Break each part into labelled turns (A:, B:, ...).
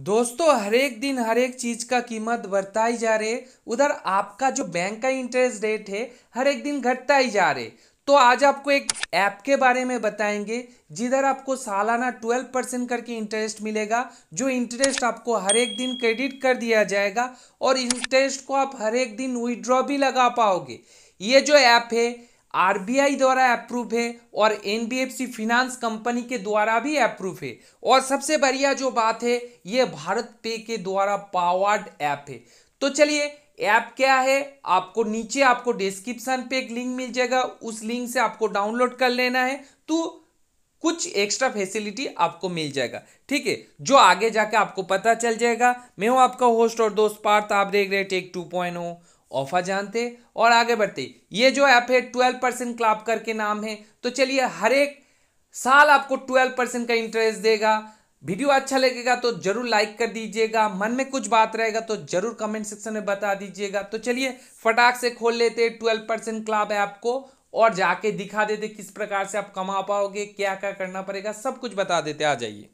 A: दोस्तों हर एक दिन हर एक चीज़ का कीमत बढ़ता ही जा रही है। उधर आपका जो बैंक का इंटरेस्ट रेट है, हर एक दिन घटता ही जा रहे तो आज आपको एक ऐप के बारे में बताएँगे, जिधर आपको सालाना ट्वेल्व परसेंट करके इंटरेस्ट मिलेगा, जो इंटरेस्ट आपको हर एक दिन क्रेडिट कर दिया जाएगा, और इंटरेस्ट को आप हर एक दिन विड्रॉ भी लगा पाओगे। ये जो ऐप है आरबीआई द्वारा अप्रूव है और एनबीएफसी फिनांस कंपनी के द्वारा भी अप्रूव है। और सबसे बढ़िया जो बात है, ये भारत पे के द्वारा पावर्ड ऐप है। तो चलिए ऐप क्या है? आपको नीचे आपको डिस्क्रिप्शन पे एक लिंक मिल जाएगा। उस लिंक से आपको डाउनलोड कर लेना है। तो कुछ एक्स्ट्रा फैसिलिटी आपको मिल जाएगा। ठीक है? जो आगे जाके आपको पता चल जाएगा। मैं हूँ आपका होस्ट और दोस्त पार्थ। आप देख रहे टेक टू पॉइंट ऑफ़र जानते और आगे बढ़ते। ये जो ऐप है, ट्वेल्व परसेंट क्लाब करके नाम है। तो चलिए, हर एक साल आपको ट्वेल्व परसेंट का इंटरेस्ट देगा। वीडियो अच्छा लगेगा तो ज़रूर लाइक कर दीजिएगा। मन में कुछ बात रहेगा तो ज़रूर कमेंट सेक्शन में बता दीजिएगा। तो चलिए, फटाक से खोल लेते ट्वेल्व परसेंट क्लाब ऐप को और जाके दिखा देते किस प्रकार से आप कमा पाओगे क्या क्या करना पड़ेगा। सब कुछ बता देते आ जाइए।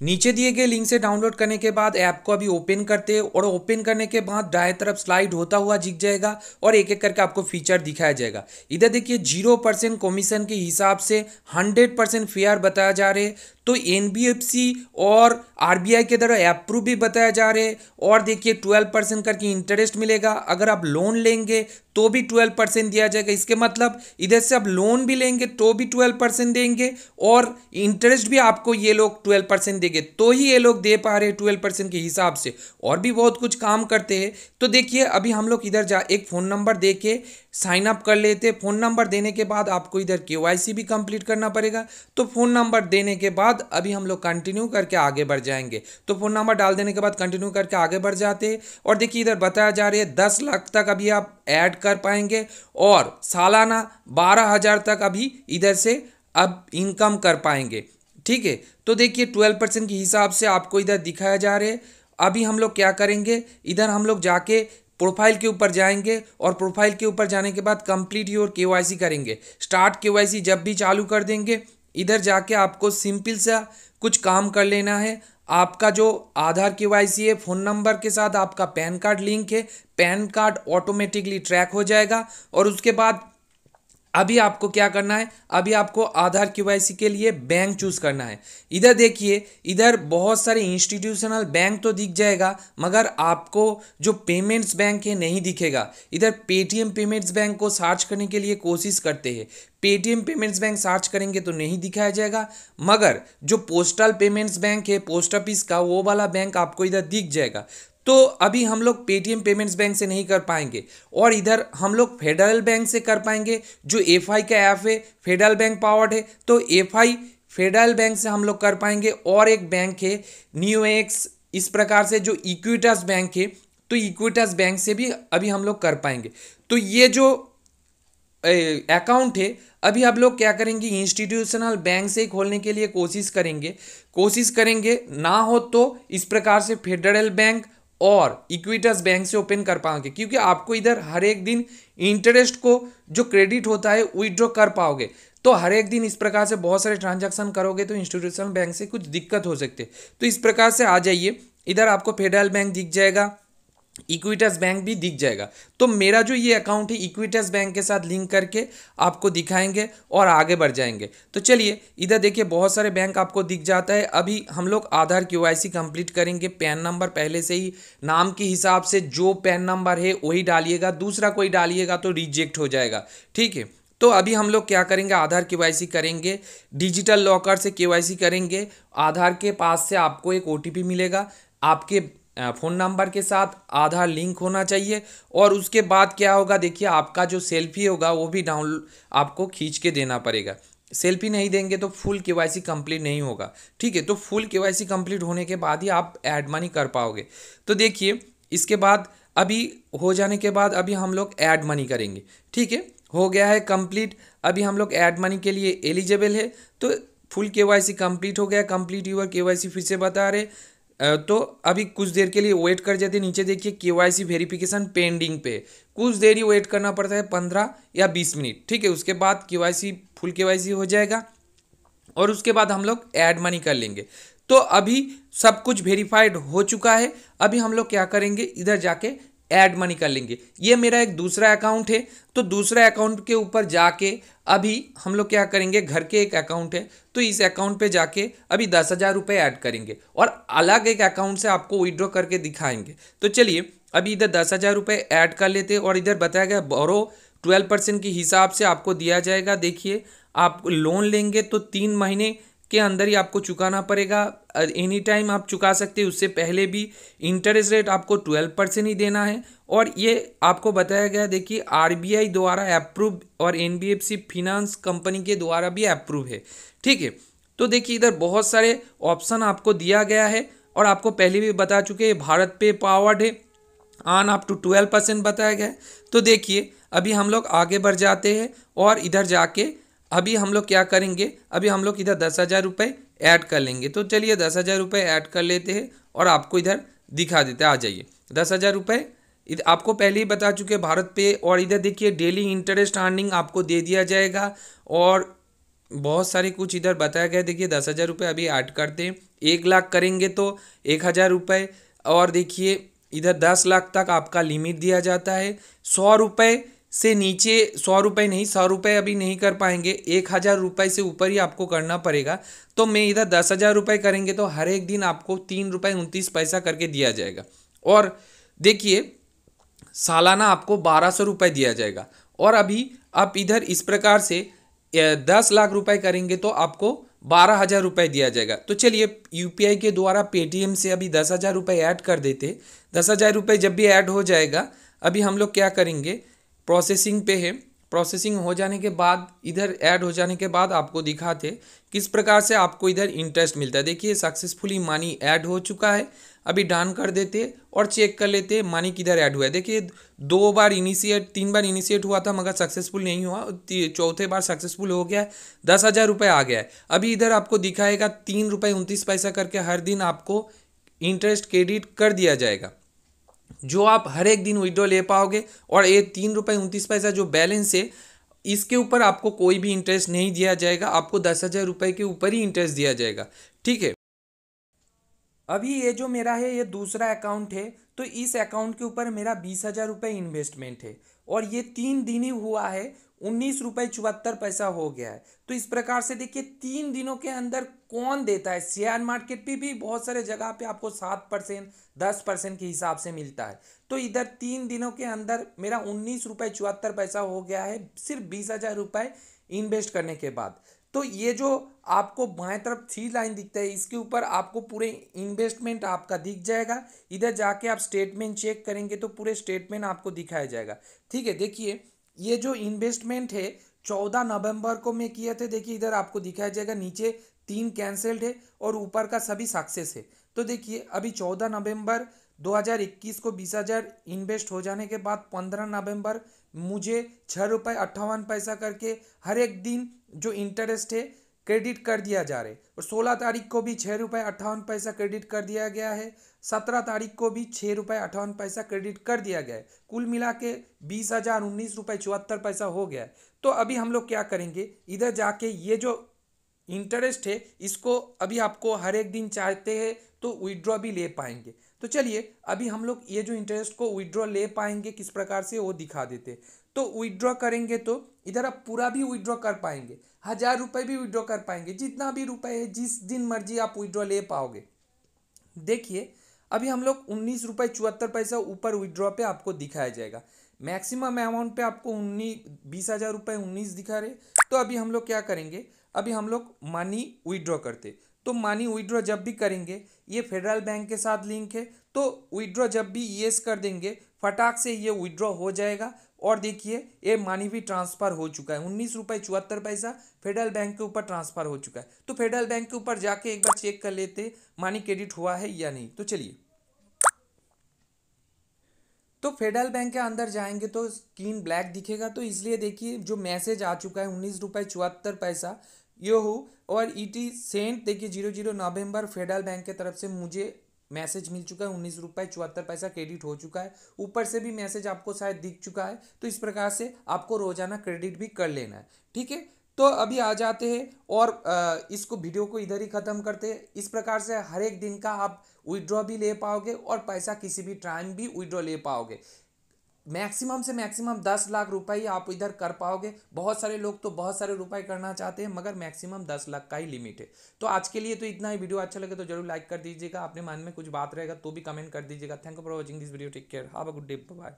A: नीचे दिए गए लिंक से डाउनलोड करने के बाद ऐप को अभी ओपन करते हैं और ओपन करने के बाद दाएँ तरफ़ स्लाइड होता हुआ दिख जाएगा और एक एक करके आपको फीचर दिखाया जाएगा। इधर देखिए ज़ीरो परसेंट कमीशन के हिसाब से हंड्रेड परसेंट फेयर बताया जा रहे हैं। तो एनबीएफसी और आरबीआई के द्वारा अप्रूव भी बताया जा रहे हैं और देखिए ट्वेल्व परसेंट करके इंटरेस्ट मिलेगा। अगर आप लोन लेंगे तो भी ट्वेल्व परसेंट दिया जाएगा। इसके मतलब इधर से आप लोन भी लेंगे तो भी ट्वेल्व परसेंट देंगे और इंटरेस्ट भी आपको ये लोग ट्वेल्व परसेंट देंगे तो ही ये लोग दे पा रहे हैं ट्वेल्व परसेंट के हिसाब से। और भी बहुत कुछ काम करते हैं। तो देखिए, अभी हम लोग इधर जा, एक फ़ोन नंबर दे के साइन अप कर लेते फ़ोन नंबर देने के बाद आपको इधर केवाईसी भी कंप्लीट करना पड़ेगा। तो फ़ोन नंबर देने के बाद अभी हम लोग कंटिन्यू करके आगे बढ़ जाएँगे। तो फ़ोन नंबर डाल देने के बाद कंटिन्यू करके आगे बढ़ जाते और देखिए, इधर बताया जा रहा है, दस लाख तक अभी आप ऐड कर पाएँगे। और सालाना बारह हज़ार तक अभी इधर से अब इनकम कर पाएँगे। ठीक है? तो देखिए, ट्वेल्व परसेंट के हिसाब से आपको इधर दिखाया जा रहा है। अभी हम लोग क्या करेंगे? इधर हम लोग जाके प्रोफ़ाइल के ऊपर जाएँगे और प्रोफ़ाइल के ऊपर जाने के बाद कंप्लीट योर के करेंगे। स्टार्ट के जब भी चालू कर देंगे, इधर जाके आपको सिंपल सा कुछ काम कर लेना है। आपका जो आधार के है, फ़ोन नंबर के साथ आपका पैन कार्ड लिंक है। पैन कार्ड ऑटोमेटिकली ट्रैक हो जाएगा और उसके बाद अभी आपको क्या करना है? अभी आपको आधार के के लिए बैंक चूज़ करना है। इधर देखिए, इधर बहुत सारे इंस्टीट्यूशनल बैंक तो दिख जाएगा, मगर आपको जो पेमेंट्स बैंक है नहीं दिखेगा। इधर पेटीएम पेमेंट्स बैंक को सर्च करने के लिए कोशिश करते हैं। पेटीएम पेमेंट्स बैंक सर्च करेंगे तो नहीं दिखाया जाएगा, मगर जो पोस्टल पेमेंट्स बैंक है, पोस्ट ऑफ़िस का, वो वाला बैंक आपको इधर दिख जाएगा। तो अभी हम लोग पेटीएम पेमेंट्स बैंक से नहीं कर पाएँगे। और इधर हम लोग फेडरल बैंक से कर पाएँगे, जो एफआई का ऐप है फेडरल बैंक पावर्ड है तो एफआई फेडरल बैंक से हम लोग कर पाएँगे। और एक बैंक है न्यू एक्स इस प्रकार से जो इक्विटस बैंक है तो इक्विटस बैंक से भी अभी हम लोग कर पाएँगे। तो ये जो अकाउंट है, अभी आप लोग क्या करेंगे इंस्टीट्यूशनल बैंक से ही खोलने के लिए कोशिश करेंगे। कोशिश करेंगे, ना हो तो इस प्रकार से फेडरल बैंक और इक्विटस बैंक से ओपन कर पाओगे, क्योंकि आपको इधर हर एक दिन इंटरेस्ट को जो क्रेडिट होता है विदड्रॉ कर पाओगे। तो हर एक दिन इस प्रकार से बहुत सारे ट्रांजैक्शन करोगे तो इंस्टीट्यूशनल बैंक से कुछ दिक्कत हो सकती है। तो इस प्रकार से आ जाइए। इधर आपको फेडरल बैंक दिख जाएगा। इक्विटस बैंक भी दिख जाएगा। तो मेरा जो ये अकाउंट है इक्विटस बैंक के साथ लिंक करके आपको दिखाएँगे और आगे बढ़ जाएँगे। तो चलिए, इधर देखिए, बहुत सारे बैंक आपको दिख जाता है। अभी हम लोग आधार क्यू आई कंप्लीट करेंगे पैन नंबर पहले से ही, नाम के हिसाब से जो पैन नंबर है, वही डालिएगा। दूसरा कोई डालिएगा तो रिजेक्ट हो जाएगा। ठीक है? तो अभी हम लोग क्या करेंगे? आधार के करेंगे डिजिटल लॉकर से के करेंगे। आधार के पास से आपको एक ओटीपी मिलेगा। आपके फ़ोन नंबर के साथ आधार लिंक होना चाहिए और उसके बाद क्या होगा, देखिए आपका जो सेल्फी होगा वो भी डाउन, आपको खींच के देना पड़ेगा। सेल्फी नहीं देंगे तो full K Y C complete नहीं होगा। ठीक है तो full K Y C complete होने के बाद ही आप एड मनी कर पाओगे। तो देखिए, इसके बाद अभी हो जाने के बाद अभी हम लोग ऐड मनी करेंगे। ठीक है, हो गया है कंप्लीट। अभी हम लोग ऐड मनी के लिए एलिजिबल है। तो full K Y C complete हो गया। Complete your K Y C फिर से बता रहे। तो अभी कुछ देर के लिए वेट कर जाते नीचे देखिए के वाई सी वेरिफिकेशन पेंडिंग पे। कुछ देर ही वेट करना पड़ता है, पंद्रह या बीस मिनट। ठीक है, उसके बाद K Y C full K Y C हो जाएगा। और उसके बाद हम लोग ऐड मनी कर लेंगे। तो अभी सब कुछ वेरीफाइड हो चुका है। अभी हम लोग क्या करेंगे? इधर जाके ऐड मनी कर लेंगे। ये मेरा एक दूसरा अकाउंट है तो दूसरा अकाउंट के ऊपर जाके अभी हम लोग क्या करेंगे, घर के एक अकाउंट है तो इस अकाउंट पे जाके अभी दस हज़ार रुपये ऐड करेंगे और अलग एक अकाउंट से आपको विड्रॉ करके दिखाएँगे। तो चलिए, अभी इधर दस हज़ार रुपये ऐड कर लेते और इधर बताया गया बोरो ट्वेल्व परसेंट के हिसाब से आपको दिया जाएगा। देखिए, आप लोन लेंगे तो तीन महीने के अंदर ही आपको चुकाना पड़ेगा। एनी टाइम आप चुका सकते हैं, उससे पहले भी इंटरेस्ट रेट आपको ट्वेल्व परसेंट ही देना है। और ये आपको बताया गया देखिए आरबीआई द्वारा अप्रूव और एनबीएफसी फिनांस कंपनी के द्वारा भी अप्रूव है। ठीक है? तो देखिए, इधर बहुत सारे ऑप्शन आपको दिया गया है और आपको पहले भी बता चुके हैं, भारत पे पावर्ड है। आन अप टू ट्वेल्व परसेंट बताया गया है। तो देखिए, अभी हम लोग आगे बढ़ जाते हैं और इधर जाके अभी हम लोग क्या करेंगे? अभी हम लोग इधर दस हज़ार रुपये ऐड कर लेंगे। तो चलिए दस हज़ार रुपये ऐड कर लेते हैं और आपको इधर दिखा देते हैं। आ जाइए। दस हज़ार रुपये आपको पहले ही बता चुके भारत पे। और इधर देखिए, डेली इंटरेस्ट अर्निंग आपको दे दिया जाएगा। और बहुत सारे कुछ इधर बताया गया देखिए, दस हज़ार रुपये अभी ऐड करते हैं। एक लाख करेंगे तो एक हज़ार रुपये और देखिए, इधर दस लाख तक आपका लिमिट दिया जाता है। सौ रुपये से नीचे सौ रुपये नहीं, सौ रुपये अभी नहीं कर पाएँगे। एक हज़ार रुपये से ऊपर ही आपको करना पड़ेगा। तो मैं इधर दस हज़ार रुपये करेंगे तो हर एक दिन आपको तीन रुपये उनतीस पैसा करके दिया जाएगा। और देखिए, सालाना आपको बारह सौ रुपये दिया जाएगा। और अभी आप इधर इस प्रकार से दस लाख रुपए करेंगे तो आपको बारह हज़ार रुपये दिया जाएगा। तो चलिए यूपीआई के द्वारा पेटीएम से अभी दस हज़ार रुपये ऐड कर देते। दस हज़ार रुपये जब भी ऐड हो जाएगा, अभी हम लोग क्या करेंगे? प्रोसेसिंग पे है। प्रोसेसिंग हो जाने के बाद, इधर ऐड हो जाने के बाद आपको दिखाते किस प्रकार से आपको इधर इंटरेस्ट मिलता है। देखिए सक्सेसफुली मनी ऐड हो चुका है। अभी डान कर देते और चेक कर लेते मनी किधर ऐड हुआ है। देखिए, दो बार इनिशिएट तीन बार इनिशिएट हुआ था, मगर सक्सेसफुल नहीं हुआ। चौथे बार सक्सेसफुल हो गया, दस हज़ार रुपये आ गया है। अभी इधर आपको दिखाएगा, तीन रुपये उनतीस पैसा करके हर दिन आपको इंटरेस्ट क्रेडिट कर दिया जाएगा। जो आप हर एक दिन विड्रॉ ले पाओगे और ये तीन रुपये उनतीस पैसा जो बैलेंस है, इसके ऊपर आपको कोई भी इंटरेस्ट नहीं दिया जाएगा। आपको दस हज़ार रुपये के ऊपर ही इंटरेस्ट दिया जाएगा। ठीक है? अभी ये जो मेरा है, ये दूसरा अकाउंट है तो इस अकाउंट के ऊपर मेरा बीस हज़ार रुपये इन्वेस्टमेंट है। और ये तीन दिन ही हुआ है, उन्नीस रुपये चौहत्तर पैसा हो गया है। तो इस प्रकार से देखिए, तीन दिनों के अंदर कौन देता है? शेयर मार्केट पे भी बहुत सारे जगह पे आपको सात परसेंट, दस परसेंट के हिसाब से मिलता है। तो इधर तीन दिनों के अंदर मेरा उन्नीस रुपये चौहत्तर पैसा हो गया है, सिर्फ़ बीस हज़ार रुपये इन्वेस्ट करने के बाद। तो ये जो आपको बाएँ तरफ़ थ्री लाइन दिखता है, इसके ऊपर आपको पूरे इन्वेस्टमेंट आपका दिख जाएगा। इधर जाके आप स्टेटमेंट चेक करेंगे तो पूरे स्टेटमेंट आपको दिखाया जाएगा। ठीक है, देखिए, ये जो इन्वेस्टमेंट है, चौदह नवंबर को मैं किए थे, देखिए, इधर आपको दिखाया जाएगा, नीचे तीन कैंसल्ड है और ऊपर का सभी सक्सेस है। तो देखिए, अभी चौदह नवंबर 2021 को बीस हज़ार इन्वेस्ट हो जाने के बाद पंद्रह नवंबर मुझे छः रुपये अट्ठावन पैसा करके हर एक दिन जो इंटरेस्ट है क्रेडिट कर दिया जा रहा है। और सोलह तारीख को भी छः रुपये अट्ठावन पैसा क्रेडिट कर दिया गया है। सत्रह तारीख को भी छः रुपये अट्ठावन पैसा क्रेडिट कर दिया गया है। कुल मिला के बीस हज़ार उन्नीस रुपये चौहत्तर पैसा हो गया है। तो अभी हम लोग क्या करेंगे? इधर जाके ये जो इंटरेस्ट है, इसको अभी आपको हर एक दिन चाहते हैं तो विड्रॉ भी ले पाएँगे। तो चलिए, अभी हम लोग ये जो इंटरेस्ट को विड्रॉ ले पाएँगे, किस प्रकार से वो दिखा देते तो विड्रॉ करेंगे तो इधर आप पूरा भी विड्रॉ कर पाएँगे, हज़ार रुपये भी विड्रॉ कर पाएँगे, जितना भी रुपए है, जिस दिन मर्ज़ी आप विड्रॉ ले पाओगे। देखिए, अभी हम लोग उन्नीस रुपये चौहत्तर पैसा ऊपर विड्रॉ पे आपको दिखाया जाएगा। मैक्सिमम अमाउंट पे आपको उन्नीस बीस हज़ार रुपये उन्नीस दिखा रहे तो अभी हम लोग क्या करेंगे अभी हम लोग मनी विड्रॉ करते। तो मनी विड्रॉ जब भी करेंगे, ये फेडरल बैंक के साथ लिंक है तो विड्रॉ जब भी येस कर देंगे, फटाक से ये विड्रॉ हो जाएगा। और देखिए, ये मनी भी ट्रांसफ़र हो चुका है। उन्नीस रुपये चौहत्तर पैसा फेडरल बैंक के ऊपर ट्रांसफ़र हो चुका है। तो फेडरल बैंक के ऊपर जाके एक बार चेक कर लेते मनी क्रेडिट हुआ है या नहीं। तो चलिए। तो फेडरल बैंक के अंदर जाएँगे तो स्क्रीन ब्लैक दिखेगा। तो इसलिए देखिए, जो मैसेज आ चुका है, उन्नीस रुपये चौहत्तर पैसा ये हो। और ई टी सेंट देखिए ज़ीरो ज़ीरो नवंबर फेडरल बैंक की तरफ़ से मुझे मैसेज मिल चुका है, उन्नीस रुपये चौहत्तर पैसा क्रेडिट हो चुका है। ऊपर से भी मैसेज आपको शायद दिख चुका है तो इस प्रकार से आपको रोज़ाना क्रेडिट भी कर लेना है, ठीक है? तो अभी आ जाते हैं और इसको वीडियो को इधर ही ख़त्म करते हैं। इस प्रकार से हर एक दिन का आप विड्रॉ भी ले पाओगे और पैसा किसी भी टाइम भी विड्रॉ ले पाओगे। मैक्सिमम से मैक्सिमम दस लाख रुपए ही आप इधर कर पाओगे। बहुत सारे लोग तो बहुत सारे रुपए करना चाहते हैं, मगर मैक्सिमम दस लाख का ही लिमिट है। तो आज के लिए तो इतना ही। वीडियो अच्छा लगे तो ज़रूर लाइक कर दीजिएगा। अपने मन में कुछ बात रहेगा तो भी कमेंट कर दीजिएगा। Thank you for watching this video take care have a good day bye